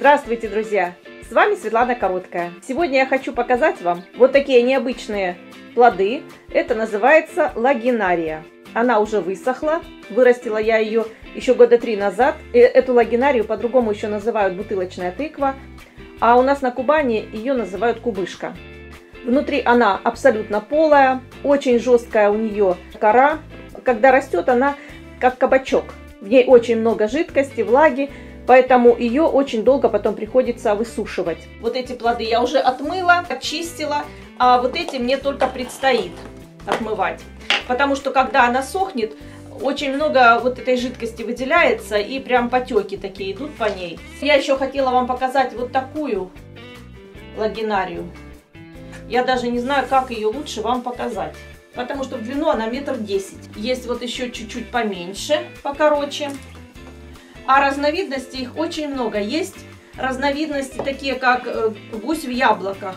Здравствуйте, друзья! С вами Светлана Короткая. Сегодня я хочу показать вам вот такие необычные плоды. Это называется лагинария. Она уже высохла. Вырастила я ее еще года три назад. И эту лагинарию по-другому еще называют бутылочная тыква. А у нас на Кубани ее называют кубышка. Внутри она абсолютно полая, очень жесткая у нее кора. Когда растет, она как кабачок. В ней очень много жидкости, влаги, поэтому ее очень долго потом приходится высушивать. Вот эти плоды я уже отмыла, очистила, а вот эти мне только предстоит отмывать. Потому что когда она сохнет, очень много вот этой жидкости выделяется и прям потеки такие идут по ней. Я еще хотела вам показать вот такую лагинарию. Я даже не знаю, как ее лучше вам показать потому что в длину она метр десять. Есть вот еще чуть-чуть поменьше, покороче. А разновидностей их очень много. Есть разновидности такие, как э, гусь в яблоках,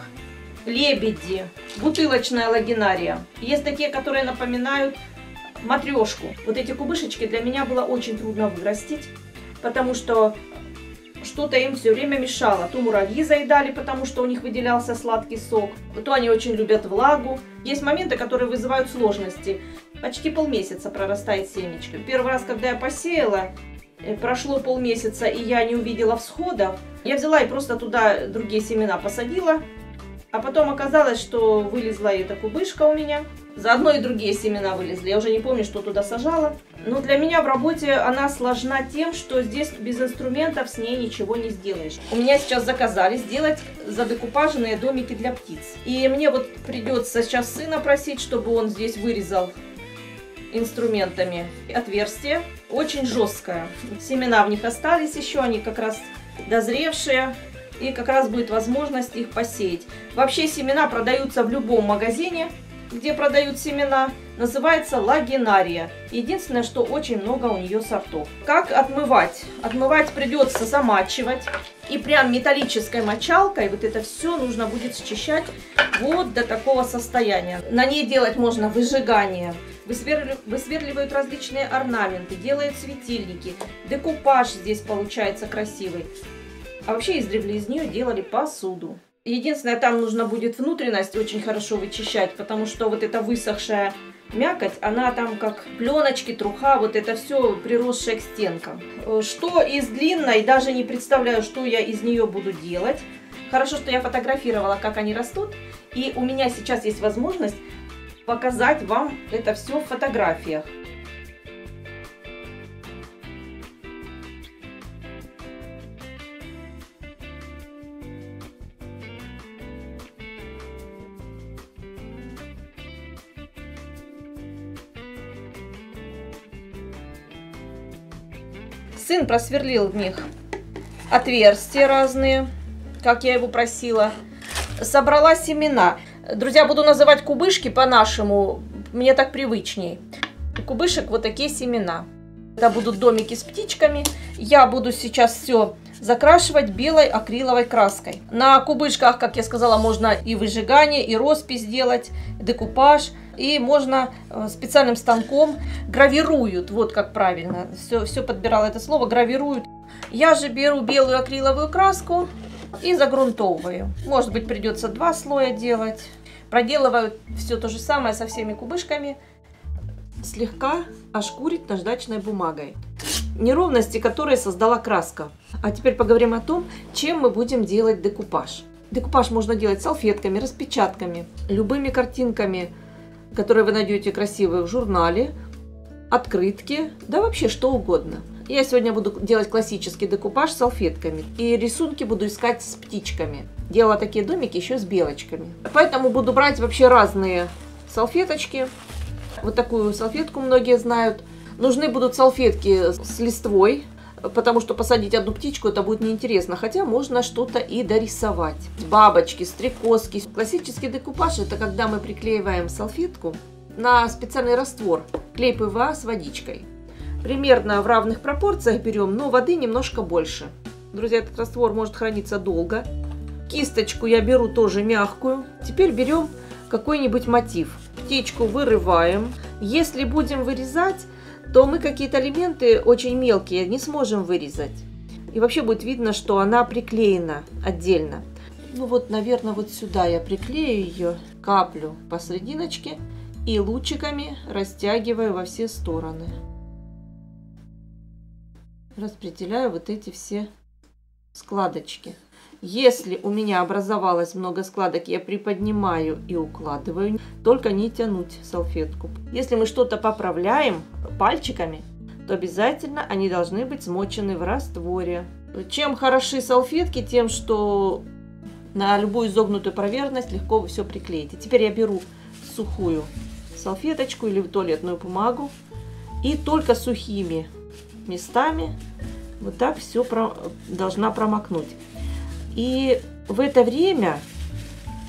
лебеди, бутылочная лагинария. Есть такие, которые напоминают матрешку. Вот эти кубышечки для меня было очень трудно вырастить, потому что что-то им все время мешало. То муравьи заедали, потому что у них выделялся сладкий сок, то они очень любят влагу. Есть моменты, которые вызывают сложности. Почти полмесяца прорастает семечко. Первый раз, когда я посеяла, прошло полмесяца, и я не увидела всходов, я взяла и просто туда другие семена посадила. А потом оказалось, что вылезла эта кубышка у меня. Заодно и другие семена вылезли. Я уже не помню, что туда сажала. Но для меня в работе она сложна тем, что здесь без инструментов с ней ничего не сделаешь. У меня сейчас заказали сделать задекупаженные домики для птиц. И мне вот придется сейчас сына просить, чтобы он здесь вырезал инструментами отверстие. Очень жесткое. Семена в них остались еще, они как раз дозревшие и как раз будет возможность их посеять. Вообще семена продаются в любом магазине, где продают семена, называется лагинария. Единственное, что очень много у нее сортов. Как отмывать? Отмывать придется замачивать. И прям металлической мочалкой вот это все нужно будет счищать вот до такого состояния. На ней делать можно выжигание. Высверливают различные орнаменты, делают светильники. Декупаж здесь получается красивый. А вообще издревле из нее делали посуду. Единственное, там нужно будет внутренность очень хорошо вычищать, потому что вот эта высохшая мякоть, она там как пленочки, труха, вот это все приросшее к стенкам. Э, что из длинной, даже не представляю, что я из нее буду делать. Хорошо, что я фотографировала, как они растут, и у меня сейчас есть возможность показать вам это все в фотографиях. Сын просверлил в них отверстия разные, как я его просила. Собрала семена. Друзья, буду называть кубышки по-нашему, мне так привычней. У кубышек вот такие семена. Это будут домики с птичками. Я буду сейчас все закрашивать белой акриловой краской. На кубышках, как я сказала, можно и выжигание, и роспись делать, декупаж. И можно э, специальным станком гравируют, вот как правильно, все, все подбирала это слово, гравируют. Я же беру белую акриловую краску и загрунтовываю. Может быть придется два слоя делать. Проделываю все то же самое со всеми кубышками. Слегка ошкурить наждачной бумагой. Неровности, которые создала краска. А теперь поговорим о том, чем мы будем делать декупаж. Декупаж можно делать салфетками, распечатками, любыми картинками, которые вы найдете красивые в журнале, открытки, да вообще что угодно. Я сегодня буду делать классический декупаж с салфетками. И рисунки буду искать с птичками. Делала такие домики еще с белочками. Поэтому буду брать вообще разные салфеточки. Вот такую салфетку многие знают. Нужны будут салфетки с листвой, потому что посадить одну птичку это будет неинтересно, хотя можно что-то и дорисовать. Бабочки, стрекозки. Классический декупаж это когда мы приклеиваем салфетку на специальный раствор, клей ПВА с водичкой. Примерно в равных пропорциях берем, но воды немножко больше. Друзья, этот раствор может храниться долго. Кисточку я беру тоже мягкую. Теперь берем какой-нибудь мотив. Птичку вырываем. Если будем вырезать, то мы какие-то элементы очень мелкие не сможем вырезать. И вообще будет видно, что она приклеена отдельно. Ну вот, наверное, вот сюда я приклею ее, каплю посрединочке и лучиками растягиваю во все стороны. Распределяю вот эти все складочки. Если у меня образовалось много складок, я приподнимаю и укладываю. Только не тянуть салфетку. Если мы что-то поправляем пальчиками, то обязательно они должны быть смочены в растворе. Чем хороши салфетки, тем, что на любую изогнутую поверхность легко вы все приклеите. Теперь я беру сухую салфеточку или туалетную бумагу и только сухими местами вот так все про, должна промокнуть. И в это время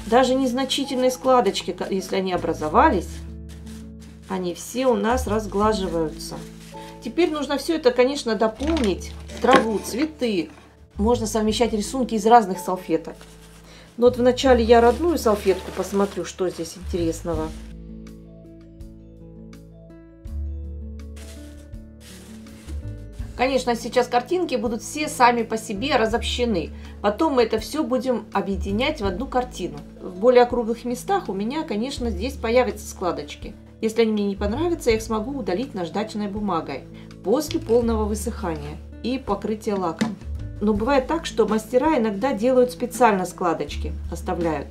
даже незначительные складочки, если они образовались, они все у нас разглаживаются. Теперь нужно все это, конечно, дополнить. Траву, цветы. Можно совмещать рисунки из разных салфеток. Но вот вначале я родную салфетку посмотрю, что здесь интересного. Конечно, сейчас картинки будут все сами по себе разобщены. Потом мы это все будем объединять в одну картину. В более округлых местах у меня, конечно, здесь появятся складочки. Если они мне не понравятся, я их смогу удалить наждачной бумагой после полного высыхания и покрытия лаком. Но бывает так, что мастера иногда делают специально складочки, оставляют.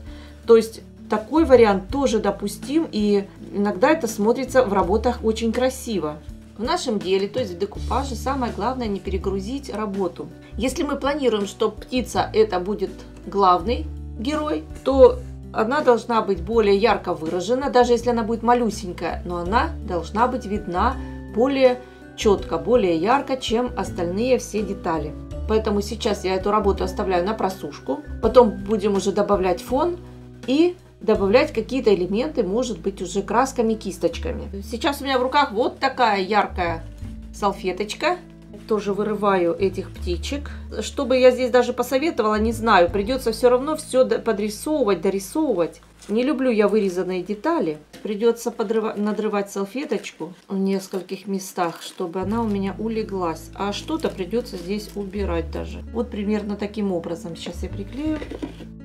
То есть такой вариант тоже допустим, и иногда это смотрится в работах очень красиво. В нашем деле, то есть в декупаже, самое главное не перегрузить работу. Если мы планируем, что птица это будет главный герой, то она должна быть более ярко выражена, даже если она будет малюсенькая, но она должна быть видна более четко, более ярко, чем остальные все детали. Поэтому сейчас я эту работу оставляю на просушку, потом будем уже добавлять фон и добавлять какие-то элементы, может быть, уже красками, кисточками. Сейчас у меня в руках вот такая яркая салфеточка. Тоже вырываю этих птичек. Что бы я здесь даже посоветовала, не знаю. Придется все равно все подрисовывать, дорисовывать. Не люблю я вырезанные детали. Придется подрыва... надрывать салфеточку в нескольких местах, чтобы она у меня улеглась. А что-то придется здесь убирать даже. Вот примерно таким образом. Сейчас я приклею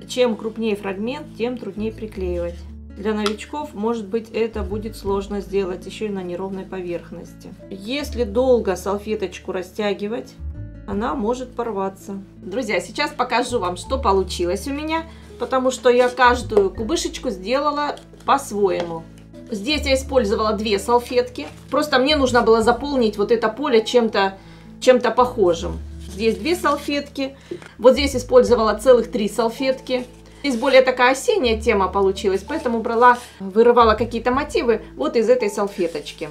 чем крупнее фрагмент, тем труднее приклеивать. Для новичков, может быть, это будет сложно сделать еще и на неровной поверхности. Если долго салфеточку растягивать, она может порваться. Друзья, сейчас покажу вам, что получилось у меня, потому что я каждую кубышечку сделала по-своему. Здесь я использовала две салфетки. Просто мне нужно было заполнить вот это поле чем-то чем, -то, похожим. Здесь две салфетки. Вот здесь использовала целых три салфетки. Здесь более такая осенняя тема получилась, поэтому брала, вырывала какие-то мотивы вот из этой салфеточки.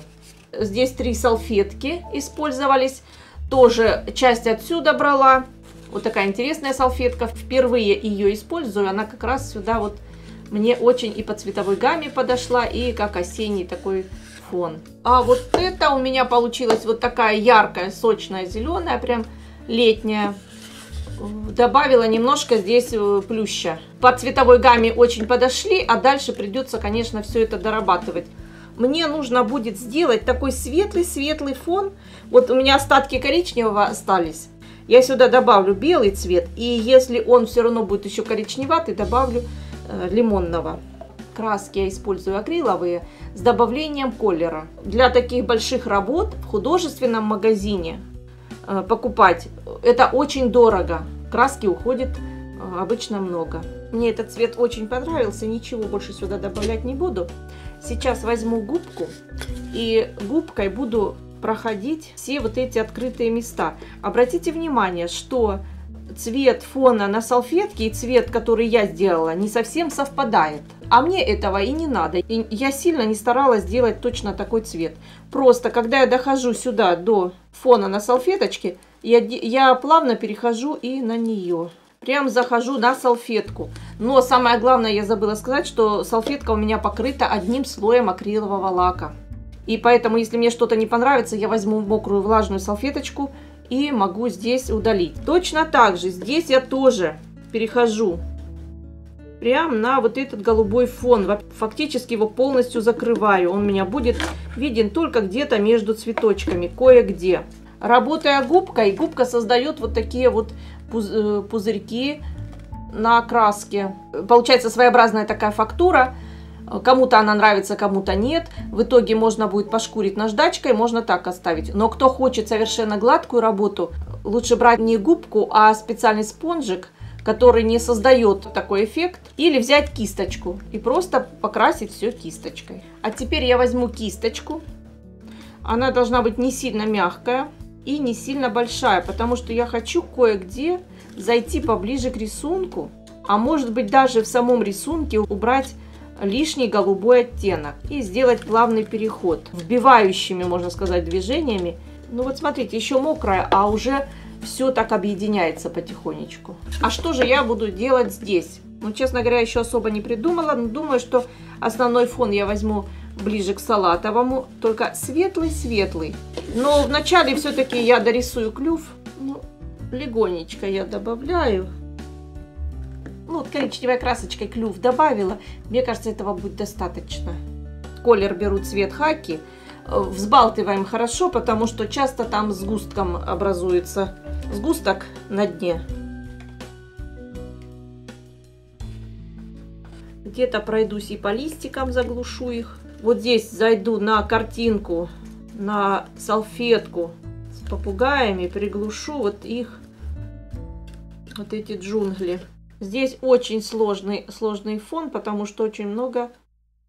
Здесь три салфетки использовались. Тоже часть отсюда брала. Вот такая интересная салфетка. Впервые ее использую. Она как раз сюда вот мне очень и по цветовой гамме подошла, и как осенний такой фон. А вот это у меня получилась вот такая яркая, сочная, зеленая, прям летняя. Добавила немножко здесь э, плюща. По цветовой гамме очень подошли, а дальше придется, конечно, все это дорабатывать. Мне нужно будет сделать такой светлый-светлый фон. Вот у меня остатки коричневого остались. Я сюда добавлю белый цвет. И если он все равно будет еще коричневатый, добавлю э, лимонного. Краски я использую акриловые с добавлением колера. Для таких больших работ в художественном магазине Э, покупать. Это очень дорого. Краски уходит э, обычно много. Мне этот цвет очень понравился, ничего больше сюда добавлять не буду. Сейчас возьму губку и губкой буду проходить все вот эти открытые места. Обратите внимание, что цвет фона на салфетке и цвет, который я сделала, не совсем совпадает. А мне этого и не надо. И я сильно не старалась сделать точно такой цвет. Просто, когда я дохожу сюда до фона на салфеточке, я, я плавно перехожу и на нее. Прям захожу на салфетку. Но самое главное, я забыла сказать, что салфетка у меня покрыта одним слоем акрилового лака. И поэтому, если мне что-то не понравится, я возьму мокрую влажную салфеточку и могу здесь удалить. Точно так же здесь я тоже перехожу прям на вот этот голубой фон. Фактически его полностью закрываю. Он у меня будет виден только где-то между цветочками, кое-где. Работая губкой, губка создает вот такие вот э, пузырьки на краске. Получается своеобразная такая фактура. Кому-то она нравится, кому-то нет. В итоге можно будет пошкурить наждачкой, можно так оставить. Но кто хочет совершенно гладкую работу, лучше брать не губку, а специальный спонжик, который не создает такой эффект. Или взять кисточку и просто покрасить все кисточкой. А теперь я возьму кисточку. Она должна быть не сильно мягкая и не сильно большая, потому что я хочу кое-где зайти поближе к рисунку, а может быть даже в самом рисунке убрать лишний голубой оттенок и сделать плавный переход вбивающими, можно сказать, движениями. Ну вот смотрите, еще мокрая, а уже все так объединяется потихонечку. А что же я буду делать здесь? Ну, честно говоря, еще особо не придумала, но думаю, что основной фон я возьму ближе к салатовому, только светлый-светлый. Но вначале все-таки я дорисую клюв. Ну, легонечко я добавляю. Ну, вот коричневой красочкой клюв добавила. Мне кажется, этого будет достаточно. Колер беру цвет хаки. Взбалтываем хорошо, потому что часто там сгустком образуется сгусток на дне. Где-то пройдусь и по листикам заглушу их. Вот здесь зайду на картинку, на салфетку с попугаями, приглушу вот их, вот эти джунгли. Здесь очень сложный, сложный фон, потому что очень много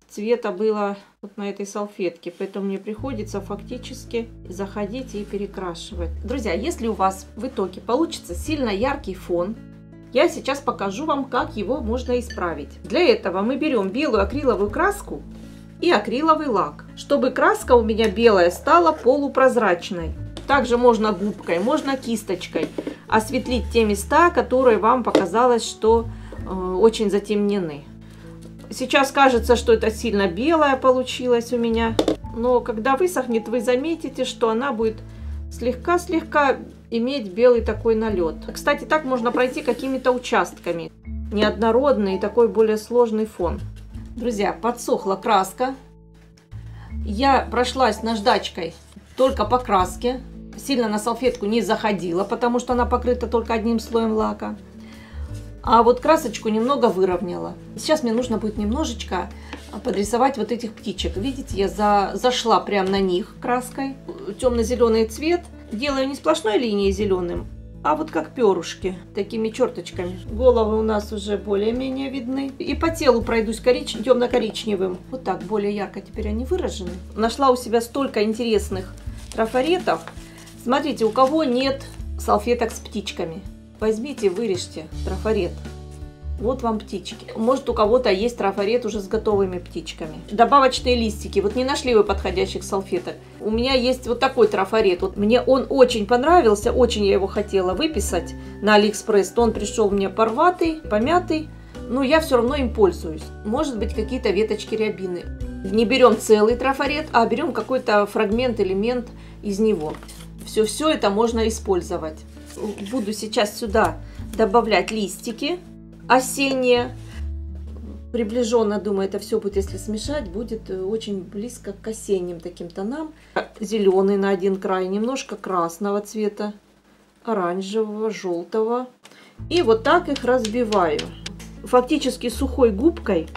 цвета было вот на этой салфетке, поэтому мне приходится фактически заходить и перекрашивать. Друзья, если у вас в итоге получится сильно яркий фон, я сейчас покажу вам, как его можно исправить. Для этого мы берем белую акриловую краску и акриловый лак, чтобы краска у меня белая стала полупрозрачной. Также можно губкой, можно кисточкой осветлить те места, которые вам показалось, что э, очень затемнены. Сейчас кажется, что это сильно белая получилась у меня, но когда высохнет, вы заметите, что она будет слегка-слегка иметь белый такой налет. Кстати, так можно пройти какими-то участками. Неоднородный и такой более сложный фон. Друзья, подсохла краска. Я прошлась наждачкой только по краске сильно на салфетку не заходила, потому что она покрыта только одним слоем лака. А вот красочку немного выровняла. Сейчас мне нужно будет немножечко подрисовать вот этих птичек. Видите, я за, зашла прямо на них краской. Темно-зеленый цвет. Делаю не сплошной линией зеленым, а вот как перышки, такими черточками. Головы у нас уже более-менее видны. И по телу пройдусь корич... темно-коричневым. Вот так, более ярко теперь они выражены. Нашла у себя столько интересных трафаретов. Смотрите, у кого нет салфеток с птичками, возьмите, вырежьте трафарет. Вот вам птички. Может, у кого-то есть трафарет уже с готовыми птичками. Добавочные листики. Вот не нашли вы подходящих салфеток. У меня есть вот такой трафарет. Вот мне он очень понравился, очень я его хотела выписать на Алиэкспресс. То он пришел мне порватый, помятый. Но я все равно им пользуюсь. Может быть, какие-то веточки рябины. Не берем целый трафарет, а берем какой-то фрагмент, элемент из него. Все-все это можно использовать. Буду сейчас сюда добавлять листики осенние. Приближенно, думаю, это все будет, если смешать, будет э, очень близко к осенним таким тонам. Зеленый на один край, немножко красного цвета, оранжевого, желтого. И вот так их разбиваю. Фактически сухой губкой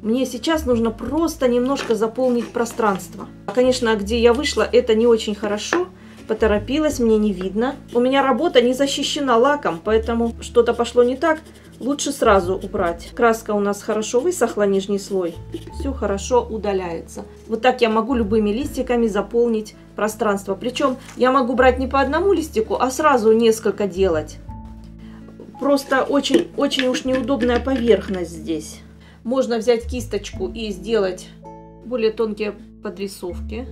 мне сейчас нужно просто немножко заполнить пространство. Конечно, где я вышла, это не очень хорошо, Поторопилась, мне не видно. У меня работа не защищена лаком, поэтому что-то пошло не так. Лучше сразу убрать. Краска у нас хорошо высохла, нижний слой. Все хорошо удаляется. Вот так я могу любыми листиками заполнить пространство. Причем я могу брать не по одному листику, а сразу несколько делать. Просто очень-очень уж неудобная поверхность здесь. Можно взять кисточку и сделать более тонкие подрисовки.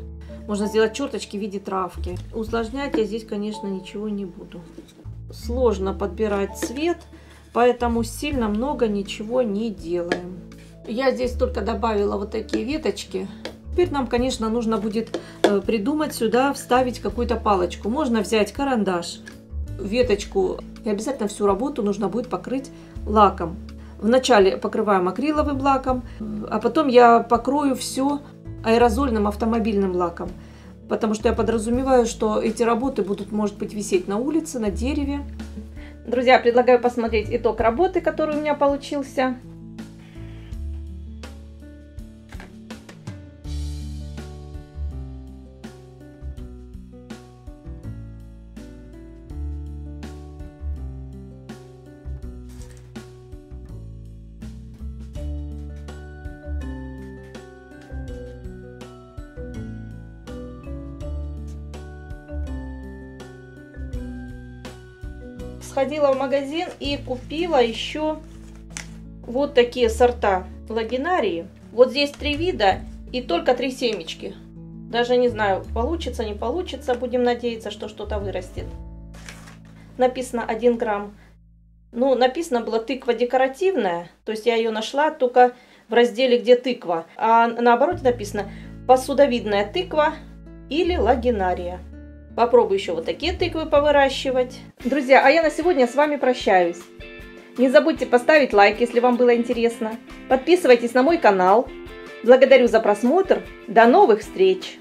Можно сделать черточки в виде травки. Усложнять я здесь, конечно, ничего не буду. Сложно подбирать цвет, поэтому сильно много ничего не делаем. Я здесь только добавила вот такие веточки. Теперь нам, конечно, нужно будет э, придумать сюда, вставить какую-то палочку. Можно взять карандаш, веточку. И обязательно всю работу нужно будет покрыть лаком. Вначале покрываем акриловым лаком, а потом я покрою все аэрозольным автомобильным лаком. потому что я подразумеваю, что эти работы будут, может быть, висеть на улице, на дереве. Друзья, предлагаю посмотреть итог работы, который у меня получился. Сходила в магазин и купила еще вот такие сорта лагинарии. Вот здесь три вида и только три семечки. Даже не знаю, получится, не получится. Будем надеяться, что что-то вырастет. Написано 1 грамм. Ну, написано было тыква декоративная. То есть я ее нашла только в разделе, где тыква. А наоборот написано посудовидная тыква или лагинария. Попробую еще вот такие тыквы повыращивать. Друзья, а я на сегодня с вами прощаюсь. Не забудьте поставить лайк, если вам было интересно. Подписывайтесь на мой канал. Благодарю за просмотр. До новых встреч!